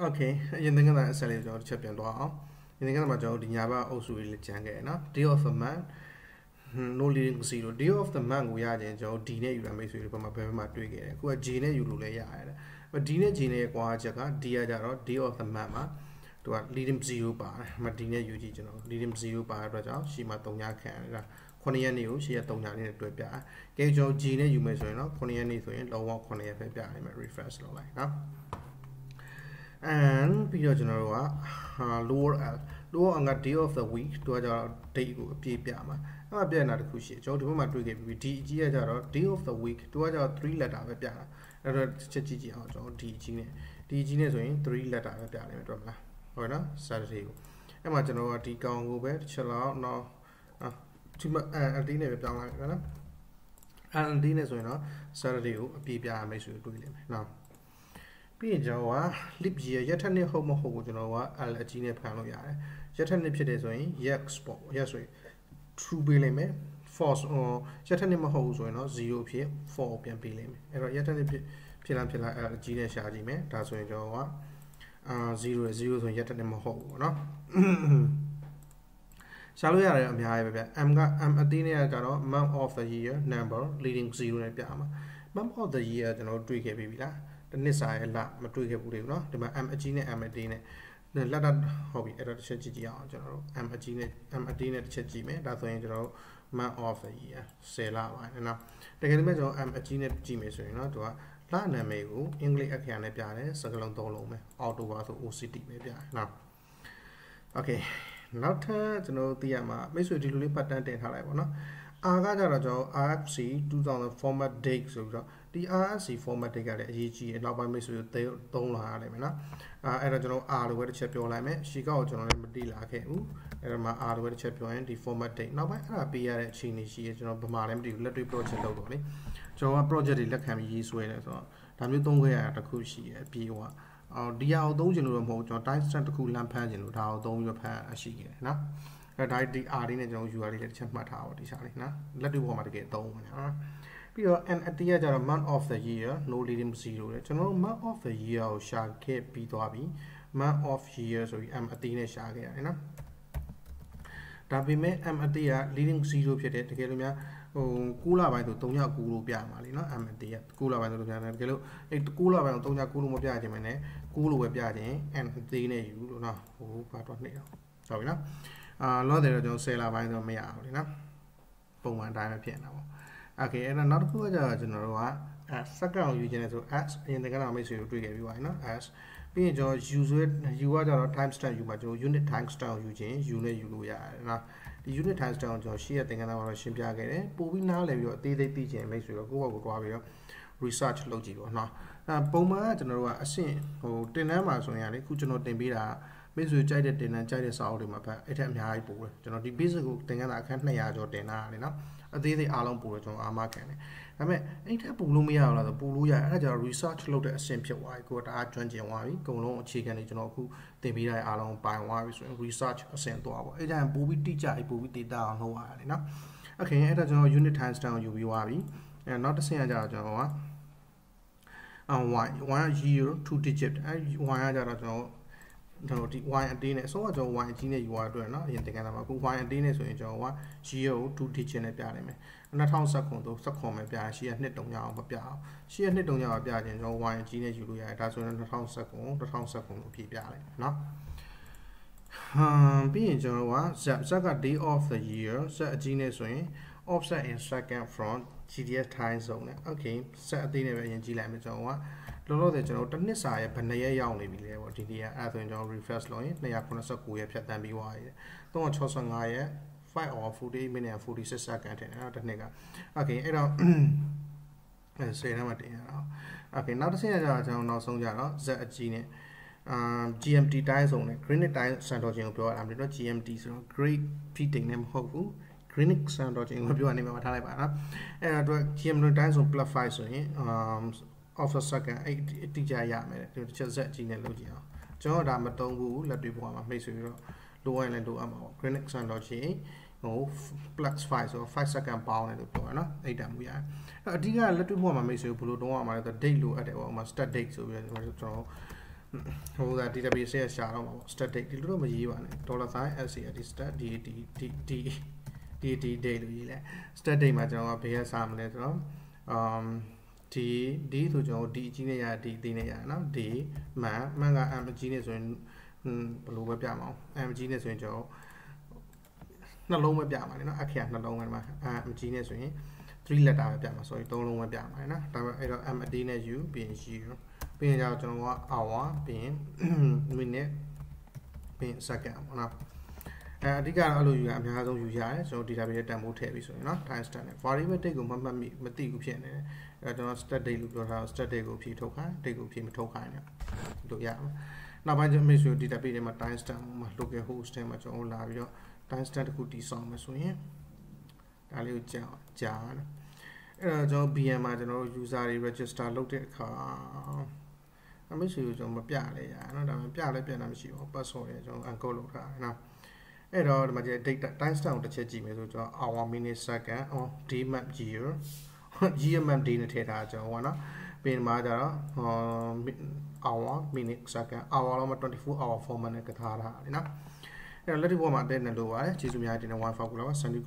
โอเคအရင်သင်္ကန်းအဆက်လေးကျွန်တော်တစ်ချက်ပြန်သွားအောင်ဒီသင်္ကန်းမှာကျွန်တော်ဒီညာဘက်အုပ်စုလေးကြံခဲ့ရနော် day of the month no leading zero day of the month ကိုရခြင်းကျွန်တော် D နဲ့ယူတာမိတ်ဆွေတွေဘက်မှာဘယ်ဘက်မှာတွေ့ခဲ့တယ်အခုက J နဲ့ယူလို့လည်းရရတယ်။ D နဲ့ J နဲ့ကွာချက်က D ကကြတော့ day of the month မှာသူက leading 0ပါတယ်။မ D နဲ့ယူကြည့်ကျွန်တော် leading 0ပါတဲ့အတွက်ကြောင့်ရှီမှာ3ညခံရတာ9ရက်နေ့ကိုရှေ့ရ3ညနေ့နဲ့တွဲပြတယ်။ကဲကျွန်တော် G နဲ့ယူမယ်ဆိုရင်တော့9ရက်နေ့ဆိုရင်လုံးဝ9ရက်ပဲပြနိုင်မယ် refresh လုပ်လိုက်နော်။ and ပြီးတော့ကျွန်တော်တို့က lower l lower l က day of the week သူကကျတော့ date ကိုအပြည့်ပြမှာအဲ့ဒါပြနေတာတခုရှိကျွန်တော်ဒီဘက်မှာတွေ့ခဲ့ပြီးဒီအကြီးကကျတော့ day of the week သူကကျတော့3 letter ပဲပြတာအဲ့တော့ချက်ကြည့်ကြည့်အောင်ကျွန်တော်ဒီအကြီးနဲ့ဒီအကြီးနဲ့ဆိုရင်3 letter ပဲပြနိုင်မယ်တွေ့မလားဟုတ်နော် Saturday ကိုအဲ့မှာကျွန်တော်ကဒီကောင်ကိုပဲတစ်ချက်လောက်တော့ဒီမှာအဒီနဲ့ပဲပြောင်းလိုက်နော်အန်ဒီနဲ့ဆိုရင်တော့ Saturday ကိုအပြည့်ပြရမယ်ဆိုတွေ့လိမ့်မယ်နော် ပြီးရင်ကျွန်တော်က lip g ရဲ့ရက်ထက်နှစ်ဟုတ်မဟုတ်ကိုကျွန်တော်က l အကြီးနဲ့ဖန်လို့ရတယ်ရက်ထက်နှစ်ဖြစ်တယ်ဆိုရင် yes ပေါ့ yes ဆိုရင် true ပေးလိုက်မယ် false ရက်ထက်နှစ်မဟုတ်ဘူးဆိုရင်တော့0ဖြစ် false ပြန်ပေးလိုက်မယ်အဲ့တော့ရက်ထက်နှစ်ဖြစ်ဖြစ်လားဖြစ်လား l အကြီးနဲ့ရှာကြည့်မယ်ဒါဆိုရင်ကျွန်တော်ကအာ0ရဲ့0ဆိုရင်ရက်ထက်နှစ်မဟုတ်ဘူးပေါ့နော်ရှာလို့ရတယ်အများကြီးပဲဗျ m က m အသေးနဲ့ကတော့ month of the year number leading 0နဲ့ပြရမှာ month of the year ကျွန်တော်တို့တွေ့ခဲ့ပြီလား တစ်နှစ်စာရဲ့လမတွေ့ခဲ့ဘူးလေနော်ဒီမှာ m အကြီးနဲ့ m အသေးနဲ့လက်တာဟုတ်ပြီအဲ့တော့တစ်ချက်ကြည့်ကြည့်အောင်ကျွန်တော်တို့ m အကြီးနဲ့ m အသေးနဲ့တစ်ချက်ကြည့်မယ်ဒါဆိုရင်ကျွန်တော်တို့ month of the year 10လပါတယ်နော်တကယ်လို့ကျွန်တော် m အကြီးနဲ့ကြည့်မယ်ဆိုရင်နော်သူကလနာမည်ကိုအင်္ဂလိပ်အခရာနဲ့ပြတယ်စကားလုံးသုံးလုံးပဲ October ဆို OCT ပဲပြတယ်နော် Okay နောက်ထပ်ကျွန်တော်သိရမှာမိတ်ဆွေဒီလိုလေးပတ်တန်းတင်ထားလိုက်ပါတော့ R ကကြတော့ကျွန်တော် RFC 2000 format date ဆိုပြီးတော့ ဒီ RFC format date ကလည်းအရေးကြီးတယ်နောက်ပိုင်းမိတ်ဆွေတို့သုံးလာရတယ်မယ်နော်အဲအဲ့တော့ကျွန်တော် R လိုပဲတစ်ချက်ပြောလိုက်မယ်ရှီကောက်ကိုကျွန်တော်လည်းမတိလာခဲ့ဘူးအဲ့တော့မှ R လိုပဲတစ်ချက်ပြောရင်ဒီ format date နောက်ပိုင်းအဲ့ဒါပေးရတဲ့အခြေအနေရှိရကျွန်တော်ဗမာလည်းမသိဘူးလက်တွေ့ project လုပ်တော့လေကျွန်တော်က project တွေလက်ခံပြီးရေးဆွဲတယ်ဆိုတော့ဒါမျိုးသုံးခဲ့ရတာတစ်ခုရှိရအပြေဟိုကအော်ဒီဟာကိုသုံးချင်လို့တော့မဟုတ်ကျွန်တော် time stamp တစ်ခုလမ်းဖမ်းချင်လို့ဒါကိုသုံးပြီးတော့ဖမ်းရရှိခဲ့တယ်နော်အဲဒါဒီ R လေးနဲ့ကျွန်တော် URL လေးတစ်ချက်မှတ်ထားပါဒီချာလေးနော်လက်တွေ့ပေါ်မှာတကယ်သုံးမယ်နော် ပြီးတော့ n အတိရကြတော့ month of the year no leading 0လေကျွန်တော်တို့ month of the year ကိုရှာခဲ့ပြီးသွားပြီ month of year ဆိုပြီး m အတိနဲ့ရှာခဲ့ရတယ်နော်ဒါပေမဲ့ m အတိက leading 0ဖြစ်တယ်တကယ်လို့များဟို6လပိုင်းဆို3ည9လို့ပြမှာလीเนาะ m အတိက6လပိုင်းဆိုလို့ပြတယ်တကယ်လို့အဲ့6လပိုင်းဆို3ည9လို့မပြခြင်းမနဲ့9လို့ပဲပြခြင်း n အတိနဲ့ယူလို့เนาะဟိုဘာတော့နေတော့ဟုတ်ပြီနော်အာလောတယ်တော့ကျွန်တော်10လပိုင်းဆိုမရဘူးလीเนาะပုံမှန်အတိုင်းပဲဖြစ်နေတာပေါ့ โอเคအဲ့တော့နောက်တစ်ခုကကျတော့ကျွန်တော်တို့ကအဲစက္ကန့်ကိုယူခြင်းလဲဆို s အရင်တကယ်တော့မိတ်ဆွေတို့တွေ့ခဲ့ပြီးပါပြီနော် s ပြီးရင်ကျွန်တော် user u ကကျတော့ time stamp ယူမှာကျွန်တော် unit time stamp ကိုယူခြင်း u နဲ့ယူလို့ရတယ်နော်ဒီ unit time stamp ကိုကျွန်တော်ရှေ့ရသင်ခန်းစာမှာတော့ရှင်းပြခဲ့တယ်ပို့ပြီးနားလည်ပြီးတော့အသေးသေးသိချင်မိတ်ဆွေတော့ကိုယ့်ဘက်ကိုတွားပြီးတော့ research လုပ်ကြည့်ပေါ့နော်အဲပုံမှန်ကကျွန်တော်တို့ကအဆင့်ဟိုတင်တန်းမှာဆိုရင်လေခုကျွန်တော်တင်ပေးတာမိတ်ဆွေကြိုက်တဲ့တင်တန်းကြိုက်တဲ့စာအုပ်တွေမှာဖတ်အဲ့ထက်အများကြီးပို့တယ်ကျွန်တော်ဒီ basic ကိုသင်ခန်းစာအခန်း200ကျော်တင်တာလေနော် အသေးသေးအားလုံးပို့တယ်ကျွန်တော်အာမခံတယ်ဒါပေမဲ့အဲ့ထက်ပို့လို့မရဘူးလားဆိုပို့လို့ရတယ်အဲ့ဒါကြောင့် research လုပ်တဲ့အဆင့်ဖြစ်သွားပြီကိုကတအားကျွမ်းကျင်သွားပြီအကုန်လုံးအခြေခံတွေကျွန်တော်အခုသင်ပေးတဲ့အားလုံးပိုင်သွားပြီဆိုရင် research အဆင့်သွားပေါ့အဲ့ဒါပို့ပြီးတိကျပြီးပို့ပြီး data အောင်လုပ်ရတယ်နော် okay အဲ့ဒါကျွန်တော် unit time stamp ကိုယူပြီးသွားပြီအဲနောက်တစ်ဆင့်ကကြတော့ကျွန်တော်က y y year 2 digit အဲ y ကကြတော့ကျွန်တော် ကျွန်တော်ဒီ y အတင်းနဲ့အဆုံးကကျွန်တော် y အကြီးနဲ့ UI အတွက်နော်အရင်တင်ခဲ့တာပါအခု y အတင်းနဲ့ဆိုရင်ကျွန်တော်က year ကို2 digit နဲ့ပြနိုင်မယ်2019သို့19ပဲပြရရှိရနှစ်တုံရအောင်မပြအောင်ရှိရနှစ်တုံရအောင်ပြခြင်းကျွန်တော် y အကြီးနဲ့ယူလို့ရတယ်ဒါဆိုရင်2019 2019လို့ပြပြလိုက်မယ်နော်ဟမ်ပြီးရင်ကျွန်တော်က zap zap က day of the year zap အကြီးနဲ့ဆိုရင် offset in second front GDS time zone နဲ့ okay set အသေးနဲ့ပဲအရင်ကြည့်လိုက်မယ်ကျွန်တော်က လောလောဆယ်ကျွန်တော်တစ်နှစ်စာရဲ့ဘယ်နှစ်ရက်ရောက်နေပြီလဲပေါ့ဒီနေ့ကအဲ့ဒါဆိုရင်ကျွန်တော် refresh လုပ်ရင်289ရက်ဖြတ်တန်းပြီးသွားပြီ365ရက်5 or 48 minute 46 second ထင်တယ်အဲ့တစ်နှစ်က okay အဲ့တော့အဲ10ထဲမှာတင်ရအောင် okay နောက်တစ်ဆင့်ကကျွန်တော်နောက်ဆုံးကြတော့ Z အကြီးနဲ့အာ GMT တိုင်းဆုံးနဲ့ Greenwich time စံတော်ချိန်ကိုပြောရတာမလို့ GMT ဆိုတော့ Great Fitting နဲ့မဟုတ်ဘူး Greenwich စံတော်ချိန်ကိုပြောရနေမှာထားလိုက်ပါနော်အဲ့တော့ GMT တိုင်းဆုံး plus 5ဆိုရင် um of a second အဲ့အတိကျရမယ်ဒီတစ်ချက် Z အကြီးနဲ့လုပ်ကြည့်အောင်ကျွန်တော်ဒါမတုံးဘူးလက်တွေ့ပေါ်မှာမိတ်ဆွေတော့လိုရင်လည်းလိုအပ်မှာပေါ့ Greenwich စံတော်ချိန်ဟို plus 5ဆို5 second ပေါင်းတယ်လို့ပြောရနော်အဲ့တန်မှုရတယ်အဲ့အဓိကလက်တွေ့ပေါ်မှာမိတ်ဆွေဘယ်လိုတုံးရမှာလဲဆို date လိုအပ်တယ်ပေါ့ဥပမာ start date ဆိုပြီးတော့ကျွန်တော်ဟိုဒါ database ရဲ့ရှာတော့မှာပေါ့ static ဒီလိုတော့မရေးပါနဲ့ dollar sign scat stat d d d d d d date လို့ရေးလဲ static မှာကျွန်တော်ကဘယ်ရစားမလဲဆိုတော့ um ဒီဒီဆိုကျွန်တော်ဒီအကြီးနဲ့ရဒီအသေးနဲ့ရနော်ဒီမှန်မှန်က m အကြီးနဲ့ဆိုရင်ဘယ်လိုပဲပြမအောင် m အကြီးနဲ့ဆိုရင်ကျွန်တော်နှလုံးပဲပြမှာလေနော်အခရာနှလုံးပဲဒီမှာ m အကြီးနဲ့ဆိုရင်3 letter ပဲပြမှာ sorry 3လုံးပဲပြမှာနော်ဒါပေမဲ့အဲ့တော့ m အသေးနဲ့ u ပြီးရင်0ပြီးရင်ကျတော့ကျွန်တော်က hour ပြီးရင် minute ပြီးရင် second ပေါ့နော် အဲအဓိကတော့အဲ့လိုယူရအများဆုံးယူရတယ်ကျွန်တော် database တန်ဖိုးထည့်ပြီးဆိုရင်နော် time stamp နဲ့ variable date ကိုမမှတ်မိမသိဘူးဖြစ်နေတယ်အဲကျွန်တော် stat date လို့ပြောထားတာ stat date ကိုဖြည့်ထုတ်ခိုင်း date ကိုဖြည့်မထုတ်ခိုင်းနဲ့လို့ရအောင်နောက်ပိုင်းကျွန်တော်မိတ်ဆွေ database ထဲမှာ time stamp မှာ local host ထဲမှာကျွန်တော်လာပြီးတော့ time stamp တစ်ခုတည်ဆောင်မယ်ဆိုရင်ဒါလေးကိုကြာကြာတယ်အဲ့တော့ကျွန်တော် BM မှာကျွန်တော်တို့ user တွေ register လုပ်တဲ့အခါအမေရှိကိုကျွန်တော်မပြလဲရအောင်နော်ဒါမှပြလဲပြန်တာမရှိဘူး password တွေကျွန်တော် encode လုပ်ထားတယ်နော် အဲ့တော့ဒီမှာကျ data time stamp ကိုတစ်ချက်ကြည့်မယ်ဆိုကျွန်တော် hour minute second on day map year year map day နဲ့ထည့်ထားကျွန်တော်ဟောနော်ပြီးရင်မှာကျတော့ hour minute second hour တော့24 hour format နဲ့ကထားထားတယ်နော်အဲ့တော့လက်တွေ့ပေါ်မှာတဲ့နေလို့ပါတယ်ကျေးဇူးများတင်တဲ့ wifi ကိုတော့ sandy